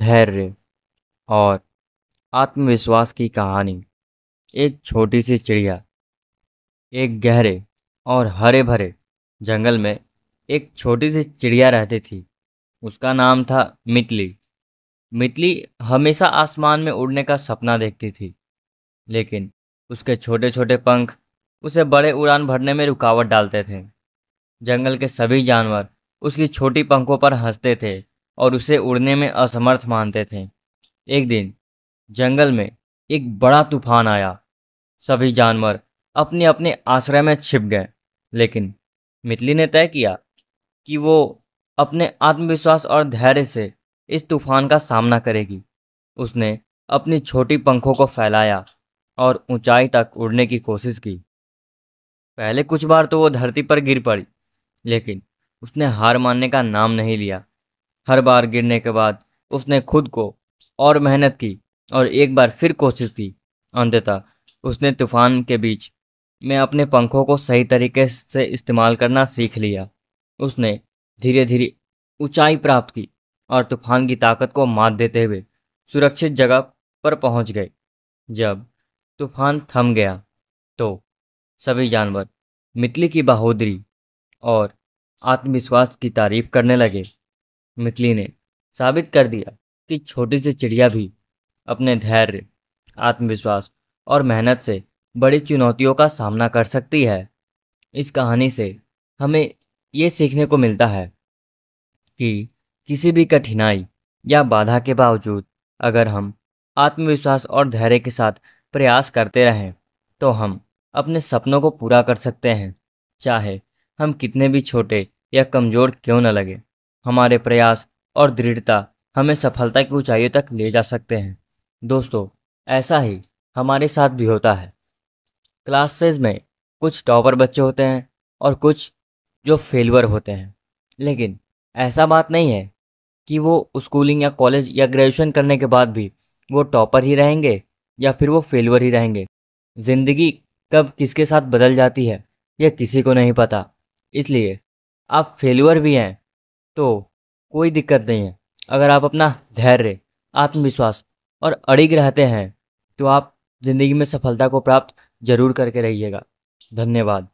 धैर्य और आत्मविश्वास की कहानी। एक छोटी सी चिड़िया, एक गहरे और हरे भरे जंगल में एक छोटी सी चिड़िया रहती थी। उसका नाम था मितली। मितली हमेशा आसमान में उड़ने का सपना देखती थी, लेकिन उसके छोटे छोटे पंख उसे बड़े उड़ान भरने में रुकावट डालते थे। जंगल के सभी जानवर उसकी छोटी पंखों पर हँसते थे। और उसे उड़ने में असमर्थ मानते थे। एक दिन, जंगल में एक बड़ा तूफ़ान आया। सभी जानवर अपने अपने आश्रय में छिप गए, लेकिन मितली ने तय किया कि वो अपने आत्मविश्वास और धैर्य से इस तूफ़ान का सामना करेगी। उसने अपनी छोटी पंखों को फैलाया और ऊंचाई तक उड़ने की कोशिश की। पहले कुछ बार तो वो धरती पर गिर पड़ी, लेकिन उसने हार मानने का नाम नहीं लिया। हर बार गिरने के बाद उसने खुद को और मेहनत की और एक बार फिर कोशिश की। अंततः उसने तूफ़ान के बीच में अपने पंखों को सही तरीके से इस्तेमाल करना सीख लिया। उसने धीरे धीरे ऊंचाई प्राप्त की और तूफ़ान की ताकत को मात देते हुए सुरक्षित जगह पर पहुँच गए। जब तूफ़ान थम गया तो सभी जानवर मितली की बहादुरी और आत्मविश्वास की तारीफ़ करने लगे। मितली ने साबित कर दिया कि छोटी सी चिड़िया भी अपने धैर्य, आत्मविश्वास और मेहनत से बड़ी चुनौतियों का सामना कर सकती है। इस कहानी से हमें ये सीखने को मिलता है कि किसी भी कठिनाई या बाधा के बावजूद अगर हम आत्मविश्वास और धैर्य के साथ प्रयास करते रहें तो हम अपने सपनों को पूरा कर सकते हैं, चाहे हम कितने भी छोटे या कमज़ोर क्यों न लगे। हमारे प्रयास और दृढ़ता हमें सफलता की ऊंचाइयों तक ले जा सकते हैं। दोस्तों, ऐसा ही हमारे साथ भी होता है। क्लासेस में कुछ टॉपर बच्चे होते हैं और कुछ जो फेलवर होते हैं। लेकिन ऐसा बात नहीं है कि वो स्कूलिंग या कॉलेज या ग्रेजुएशन करने के बाद भी वो टॉपर ही रहेंगे या फिर वो फेलवर ही रहेंगे। ज़िंदगी कब किसके साथ बदल जाती है, यह किसी को नहीं पता। इसलिए आप फेलुअर भी हैं तो कोई दिक्कत नहीं है। अगर आप अपना धैर्य, आत्मविश्वास और अड़िग रहते हैं तो आप ज़िंदगी में सफलता को प्राप्त ज़रूर करके रहिएगा। धन्यवाद।